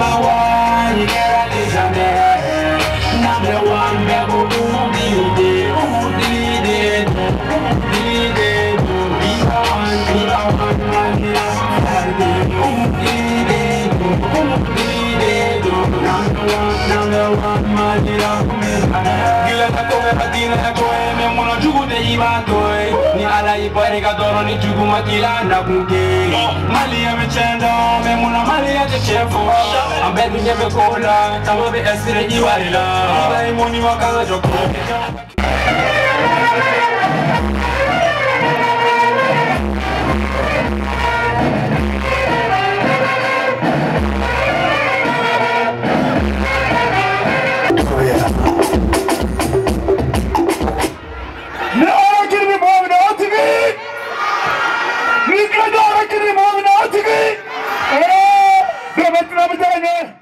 number Ni ala i pare ka doro ni jugu matila na kunke oh. Mali ya mechendo me mono mali ya chefo oh. Ambe dunye be kola tamo be esire iwarila oh. Iba imoni wakaza Demetine bir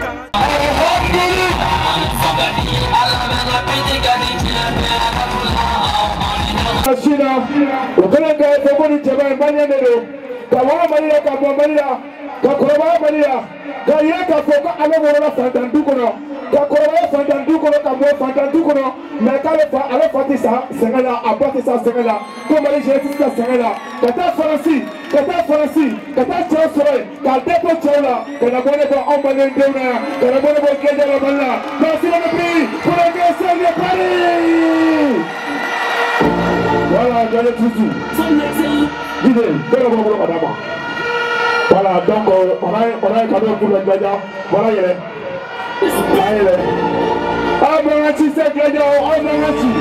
tane. Shida, ukana ka toboni jaba mbanya nero. Ka wala maria ka bo maria, ka kɔrɔbaya fan tan du kɔnɔ ka bɔ fan tan du kɔnɔ mɛ k'ale fa ale fa tɛ sa sɛgɛn la a ba tɛ sa sɛgɛn la ko mali jɛ tɛ sa sɛgɛn la ka taa faransi ka taa faransi ka taa cɛw sɔrɔ yen k'a bɛɛ to cɛw la ka na bɔ ne bɔ anw mali denw na yan ka na bɔ ne bɔ gɛnjɛ la mali la merci le prix pour le geste de paris. voilà je le tutu. guide bɛɛ ka bɔ bolo ka d'a ma. voilà donc euh, on a on a cadeau pour le gbaja voilà yɛrɛ. Omuti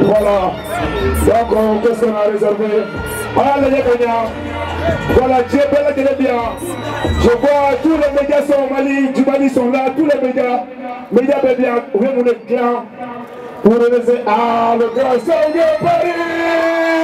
Voilà. Que ça les gagnants. Voilà, Dieu bel bien. Je vois tous les médias sont au Mali, du Mali sont là, tous les médias. Médias ben, bien, ouvrez mon écran. Pour laisser à le grand son de Paris. Hey,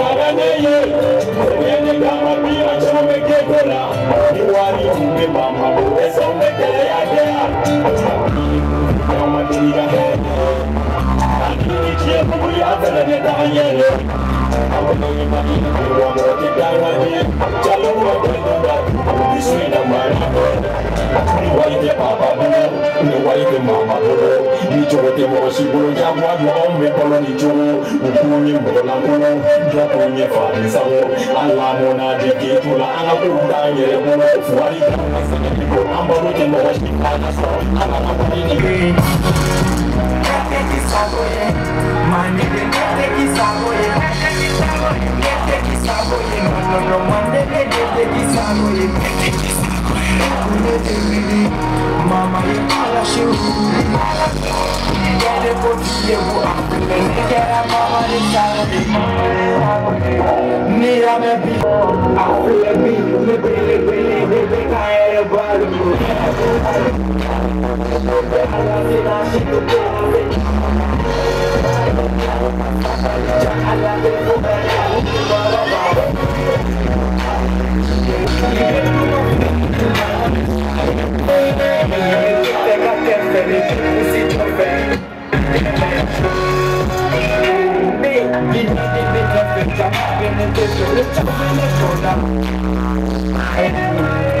Ni cogo tɛ mɔgɔ si bolo jagoya i'm saboye Perteki saboye No no no Mande ne perteki saboye Perteki saboye Kule devrini Mamayı paylaşır Gele kotiye I'm Ne gere mamayı saboye Mamayı saboye Nira me bil Aklına bil Me bile bil I'm gonna take corner.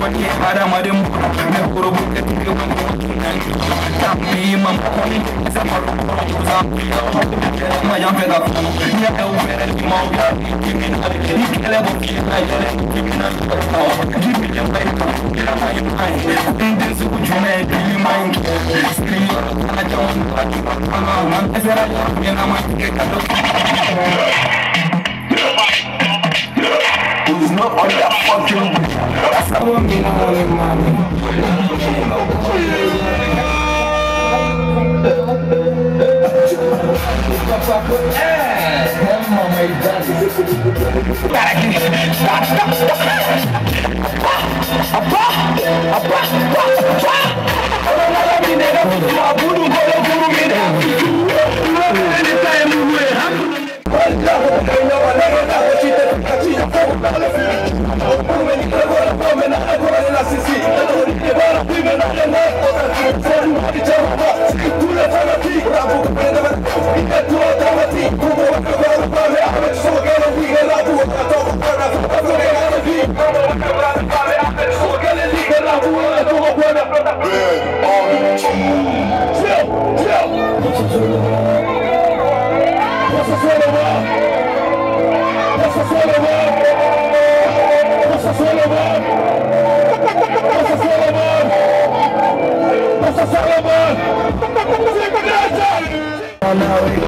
I'm mai man fucking. That's how I'm being only mommy. Hey, come. Stop, stop, stop. Now we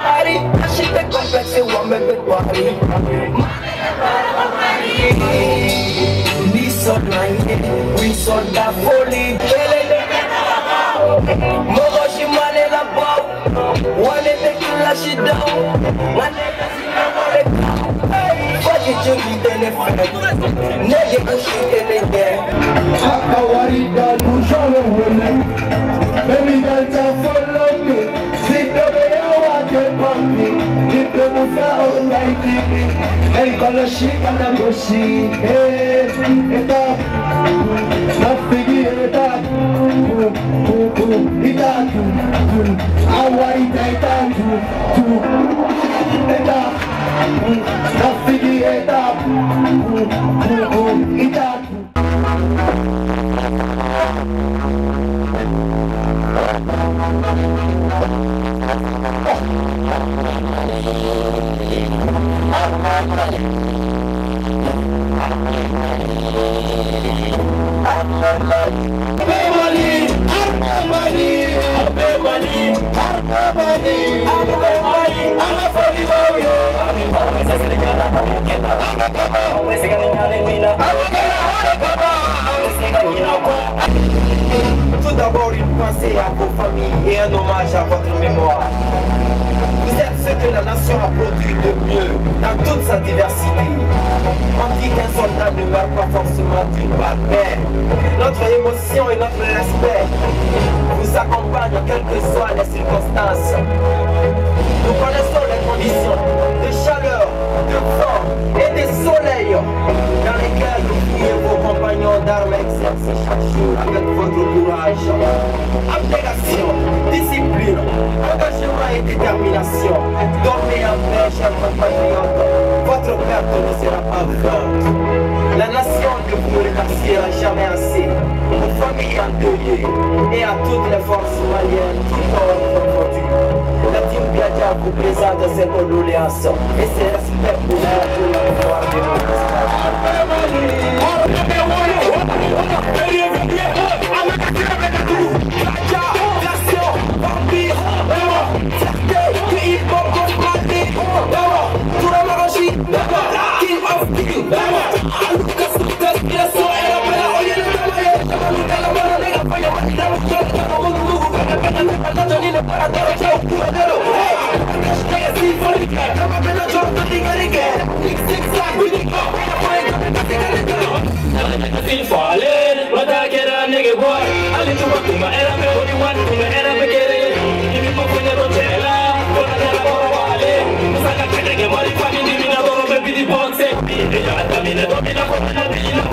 body, and she the complexity woman with body. We nange, wiso da foli kelele. Mogo shi mane la bau, wane te kila shi dau, mane la si na mole kau. Fadi chuli tene fene, nege kushi tene ge. Haka wari da nujole wene. como fell like it Hey, color shit and I'm gonna see Hey, it up Not figure it up Boom, boom, boom It up I want it, it up Boom, boom It up Not figure it up Boom, boom, boom It up Tout d'abord, une pensée à vos familles et un hommage à votre mémoire. Vous êtes ce que la nation a produit de mieux dans toute sa diversité. On dit qu'un soldat ne meurt pas forcément d'une balle, notre émotion et notre respect vous accompagnent quelles que soient les circonstances. Nous connaissons les conditions de chaleur, de vent et de soleil compagnons d'armes exercent chaque jour avec votre courage. Abnégation, discipline, engagement et détermination. Dormez en paix, chers compatriotes. Votre perte ne sera pas vaine. La nation ne vous remerciera jamais assez. Aux familles endeuillées et à toutes les forces maliennes qui ont confondu. La team Biadia vous présente ses condoléances et ses respects pour la mémoire de Feel Domina, domina, domina, domina.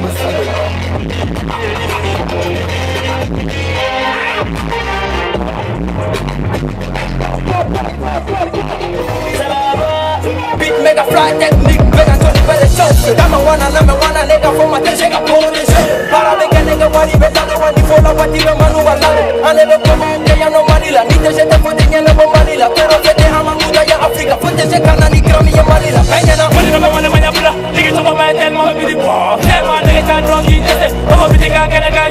Mesale. Beat mega fly technique, mega Tony the show. Kama wana na me wana nega for my tension pole show. Para mega nega wani beta no wani fola wati no manu wala. Ane be kama nge ya no shete fote nye no manila. Pero shete hama muda ya Afrika. Fote she kana ni grami ya manila. Kanya na Wani kama wana manya bula, nigga chapa maya ten mo bidi bo. Ten mo nigga chan drong ki jese, omo bidi ka kene ka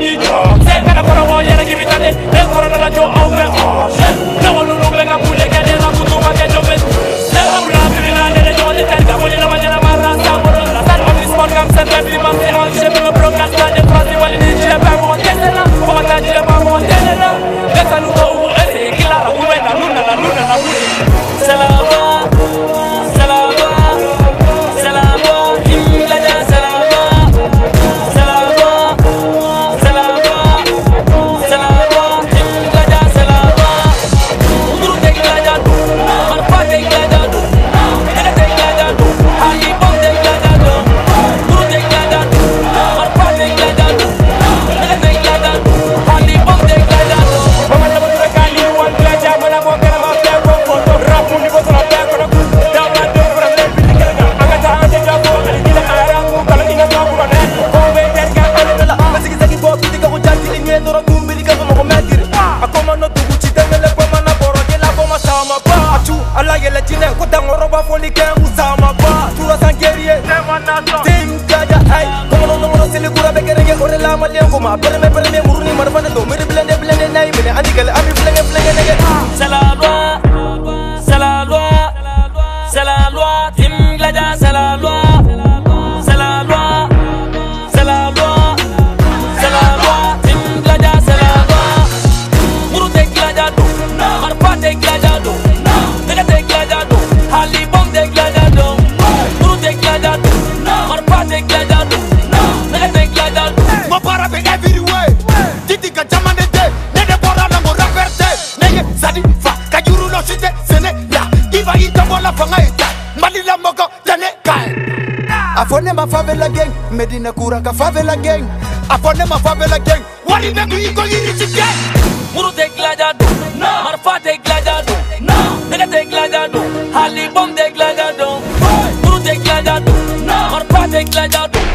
my favela gang. Medina Kuraka favela gang. Afone my favela gang. What you make you go rich again? Muru te glaja do, marfa te glaja no. nega te glaja do, halibom te glaja do, muru te glaja do, marfa te glaja do.